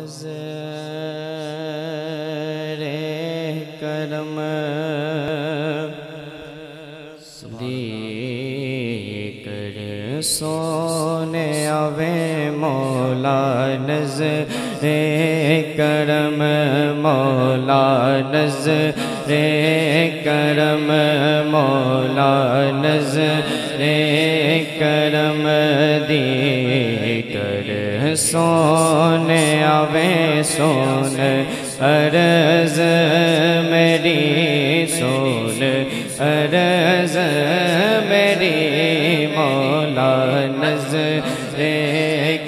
نظر کرم دی کر سونے آوے مولا نظر کرم مولا نظر کرم مولا نظر کرم دی کر سونے آوے سون عرض میری سون عرض میری مولا نظر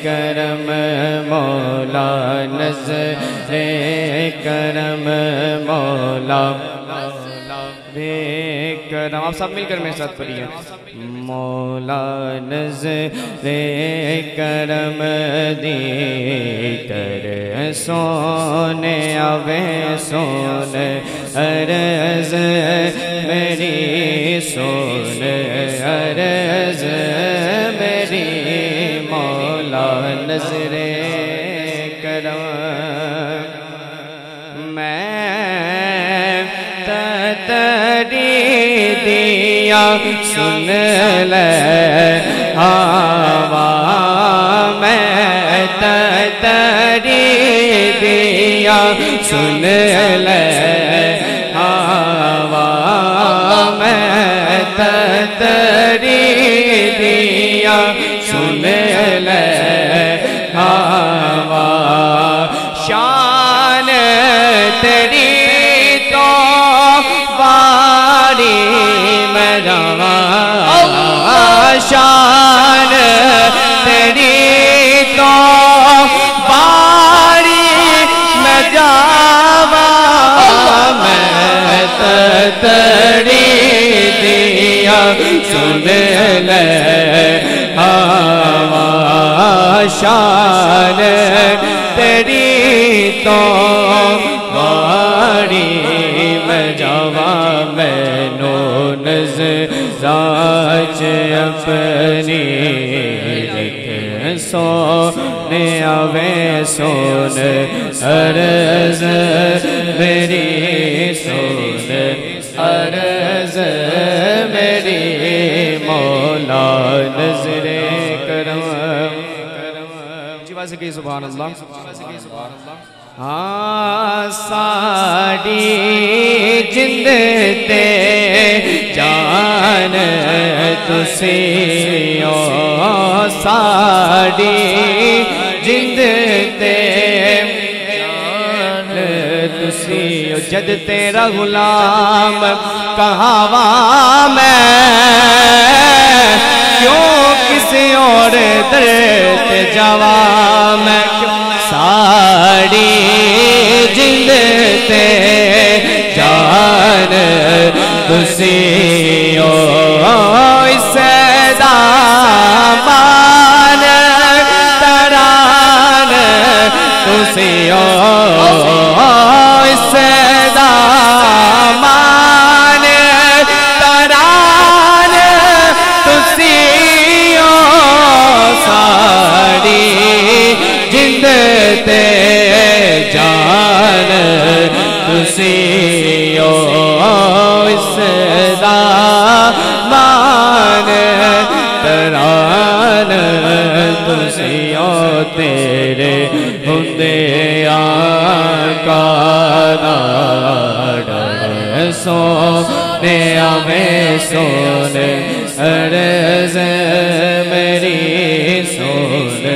کرم مولا نظر کرم مولا بے کرم آپ سب مل کر میرے ساتھ پڑھیے۔ مولا نظر کرم دی کر سونے آوے سون عرض۔ میری سون عرض، میری مولا نظر۔ دیا سن لے ہوا میں تتری دیا سن لے ہوا میں تتری دیا سن میں شان تیری تو باری میں جاوا میں تری دیا سن لے ہوا شان رکھ سونے آوے سون عرض میری سون عرض میری مولا نظر کرم جی واسے کی سبحان اللہ ہاں ساڑی جند جد تیرا غلام کہاوا میں کیوں کسی اور درد جواب تیرے ہندے آقا سونے آوے سون عرض میری سون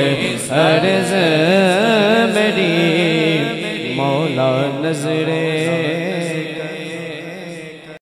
عرض میری لا نظریں